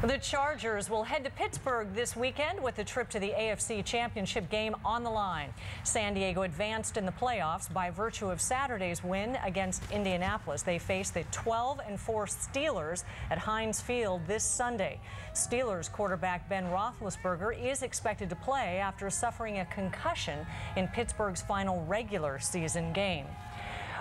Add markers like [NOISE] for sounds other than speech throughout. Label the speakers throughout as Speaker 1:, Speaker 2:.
Speaker 1: The Chargers will head to Pittsburgh this weekend with a trip to the AFC Championship game on the line. San Diego advanced in the playoffs by virtue of Saturday's win against Indianapolis. They face the 12 and 4 Steelers at Heinz Field this Sunday. Steelers quarterback Ben Roethlisberger is expected to play after suffering a concussion in Pittsburgh's final regular season game.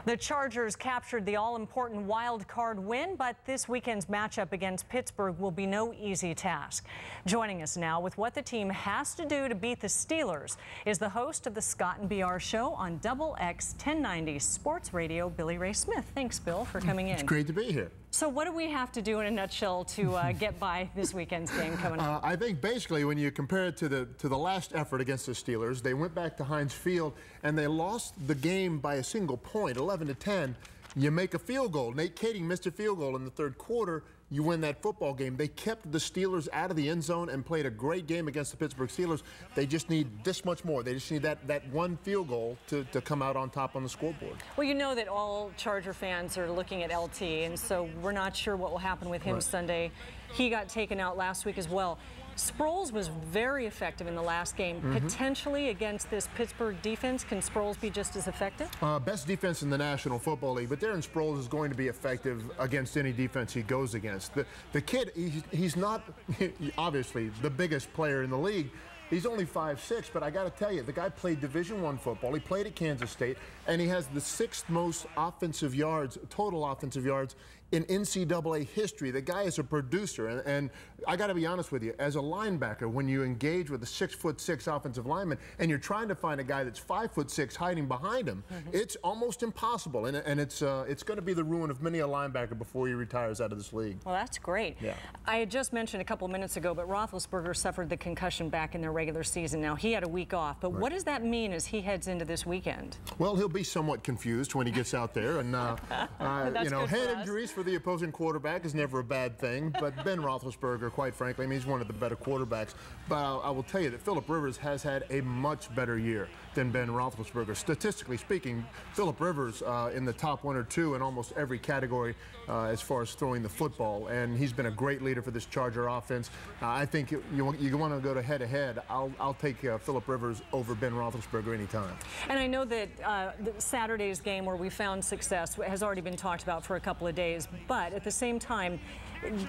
Speaker 1: The Chargers captured the all-important wild card win, but this weekend's matchup against Pittsburgh will be no easy task. Joining us now with what the team has to do to beat the Steelers is the host of the Scott and BR show on Double X 1090 Sports Radio, Billy Ray Smith. Thanks, Bill, for coming in.
Speaker 2: It's great to be here.
Speaker 1: So what do we have to do in a nutshell to uh, [LAUGHS] get by this weekend's game coming up?
Speaker 2: Uh, I think basically when you compare it to the to the last effort against the Steelers, they went back to Heinz Field and they lost the game by a single point, 11 to 10. You make a field goal. Nate Kaeding missed a field goal in the third quarter you win that football game. They kept the Steelers out of the end zone and played a great game against the Pittsburgh Steelers. They just need this much more. They just need that, that one field goal to, to come out on top on the scoreboard.
Speaker 1: Well, you know that all Charger fans are looking at LT, and so we're not sure what will happen with him right. Sunday. He got taken out last week as well. Sproles was very effective in the last game. Mm -hmm. Potentially against this Pittsburgh defense, can Sproles be just as effective?
Speaker 2: Uh, best defense in the National Football League, but Darren Sproles is going to be effective against any defense he goes against. The, the kid, he's, he's not, [LAUGHS] obviously, the biggest player in the league, He's only five six, but I got to tell you, the guy played Division One football. He played at Kansas State, and he has the sixth most offensive yards, total offensive yards in NCAA history. The guy is a producer, and, and I got to be honest with you, as a linebacker, when you engage with a six foot six offensive lineman, and you're trying to find a guy that's five foot six hiding behind him, mm -hmm. it's almost impossible, and, and it's uh, it's going to be the ruin of many a linebacker before he retires out of this league.
Speaker 1: Well, that's great.
Speaker 2: Yeah.
Speaker 1: I had just mentioned a couple minutes ago, but Roethlisberger suffered the concussion back in their regular season. Now he had a week off, but right. what does that mean as he heads into this weekend?
Speaker 2: Well, he'll be somewhat confused when he gets out there, and uh, [LAUGHS] uh, you know, head injuries for the opposing quarterback is never a bad thing, but [LAUGHS] Ben Roethlisberger, quite frankly, I mean, he's one of the better quarterbacks. But I, I will tell you that Philip Rivers has had a much better year than Ben Roethlisberger. Statistically speaking, Philip Rivers uh, in the top one or two in almost every category uh, as far as throwing the football, and he's been a great leader for this Charger offense. Uh, I think you, you, you want to go to head-to-head. I'll, I'll take uh, Philip Rivers over Ben Roethlisberger anytime.
Speaker 1: And I know that uh, Saturday's game where we found success has already been talked about for a couple of days, but at the same time,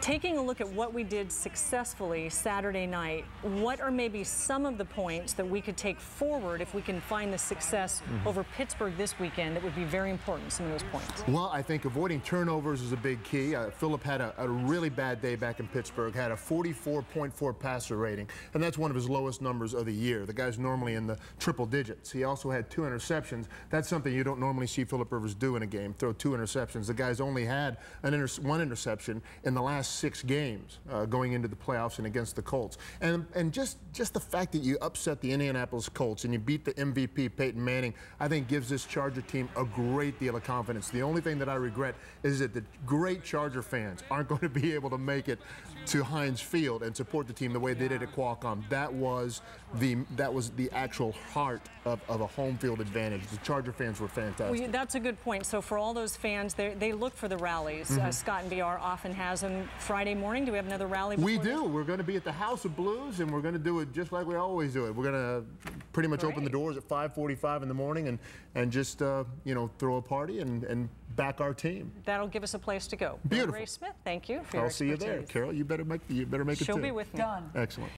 Speaker 1: taking a look at what we did successfully Saturday night, what are maybe some of the points that we could take forward if we can find the success mm -hmm. over Pittsburgh this weekend that would be very important, some of those points?
Speaker 2: Well, I think avoiding turnovers is a big key. Uh, Philip had a, a, really bad day back in Pittsburgh, had a 44.4 passer rating, and that's one of his lowest numbers of the year. The guy's normally in the triple digits. He also had two interceptions. That's something you don't normally see Philip Rivers do in a game, throw two interceptions. The guy's only had an inter one interception in the last six games uh, going into the playoffs and against the Colts. And, and just, just the fact that you upset the Indianapolis Colts and you beat the MVP, Peyton Manning, I think gives this Charger team a great deal of confidence. The only thing that I regret is that the great Charger fans aren't [LAUGHS] going to be able to make it to Heinz Field and support the team the way they did at Qualcomm. That was the that was the actual heart of, of a home field advantage. The Charger fans were fantastic.
Speaker 1: Well, that's a good point. So for all those fans, they look for the rallies. Mm -hmm. uh, mm-hmm. Scott and BR often has them Friday morning. Do we have another rally?
Speaker 2: We do. This? We're going to be at the House of Blues, and we're going to do it just like we always do it. We're going to pretty much Great. open the doors at 5:45 in the morning, and and just uh, you know throw a party and and back our team.
Speaker 1: That'll give us a place to go.
Speaker 2: Beautiful.
Speaker 1: Ray Smith, thank you
Speaker 2: for I'll see you there, Carol. You better make you better make
Speaker 1: She'll
Speaker 2: it.
Speaker 1: She'll be with me.
Speaker 3: Done.
Speaker 2: Excellent.